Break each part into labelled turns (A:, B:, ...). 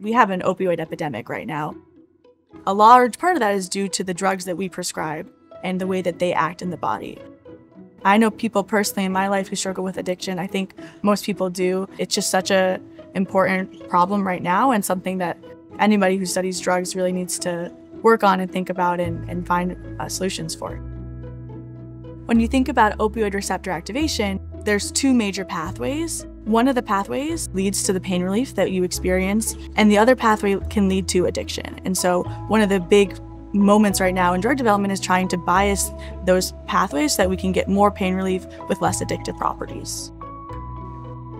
A: We have an opioid epidemic right now. A large part of that is due to the drugs that we prescribe and the way that they act in the body. I know people personally in my life who struggle with addiction. I think most people do. It's just such a important problem right now and something that anybody who studies drugs really needs to work on and think about and, and find uh, solutions for. When you think about opioid receptor activation, there's two major pathways. One of the pathways leads to the pain relief that you experience, and the other pathway can lead to addiction. And so, one of the big moments right now in drug development is trying to bias those pathways so that we can get more pain relief with less addictive properties.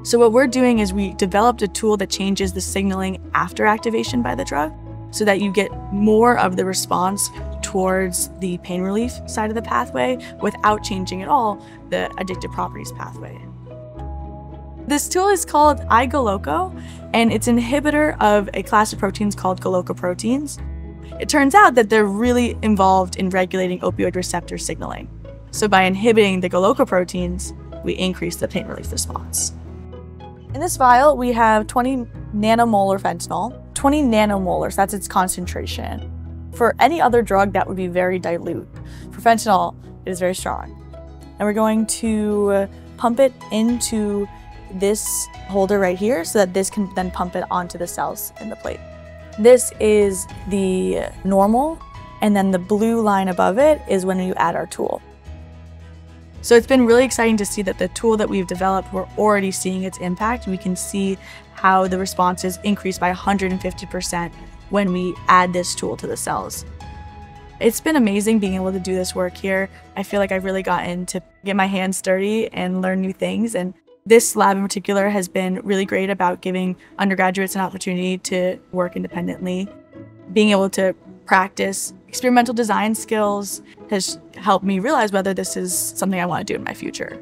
A: So, what we're doing is we developed a tool that changes the signaling after activation by the drug so that you get more of the response towards the pain relief side of the pathway without changing at all the addictive properties pathway. This tool is called iGoloco, and it's an inhibitor of a class of proteins called GoLoco proteins. It turns out that they're really involved in regulating opioid receptor signaling. So by inhibiting the GoLoco proteins, we increase the pain relief response. In this vial, we have 20 nanomolar fentanyl, 20 nanomolars, that's its concentration. For any other drug, that would be very dilute. For fentanyl, it is very strong. And we're going to pump it into this holder right here so that this can then pump it onto the cells in the plate. This is the normal, and then the blue line above it is when you add our tool. So it's been really exciting to see that the tool that we've developed, we're already seeing its impact. We can see how the responses increase by 150% when we add this tool to the cells. It's been amazing being able to do this work here. I feel like I've really gotten to get my hands dirty and learn new things. And this lab in particular has been really great about giving undergraduates an opportunity to work independently. Being able to practice experimental design skills has helped me realize whether this is something I want to do in my future.